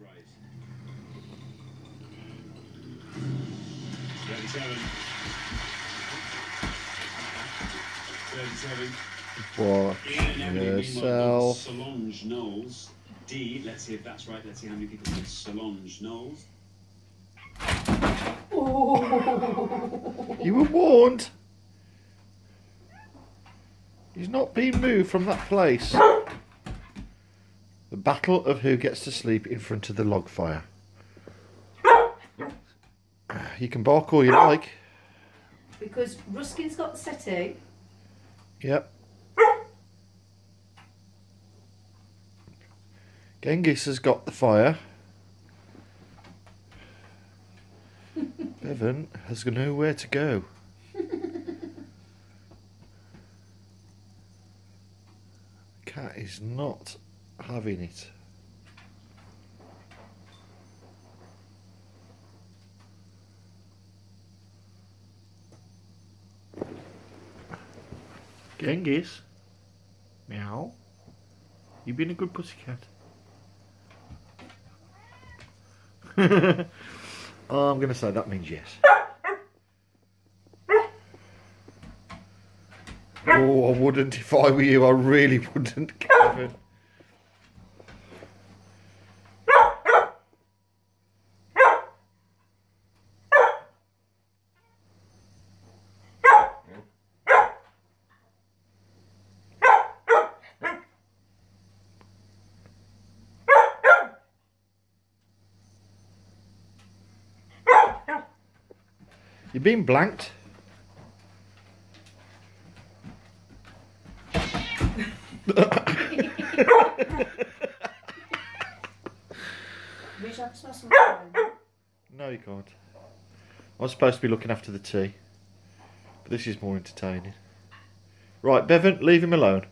right. 37. 37. Watch Ian and Emily, yourself. Solange Knowles. D, let's see if that's right. Let's see how many people said Solange Knowles. You were warned. He's not been moved from that place. Battle of who gets to sleep in front of the log fire. You can bark all you like. Because Ruskin's got the settee. Yep. Genghis has got the fire. Bevan has nowhere to go. Cat is not having it. Genghis? Meow? You've been a good pussycat? oh, I'm going to say that means yes. Oh, I wouldn't if I were you. I really wouldn't, Kevin. You've been blanked. No, you can't. I was supposed to be looking after the tea. But this is more entertaining. Right, Bevan, leave him alone.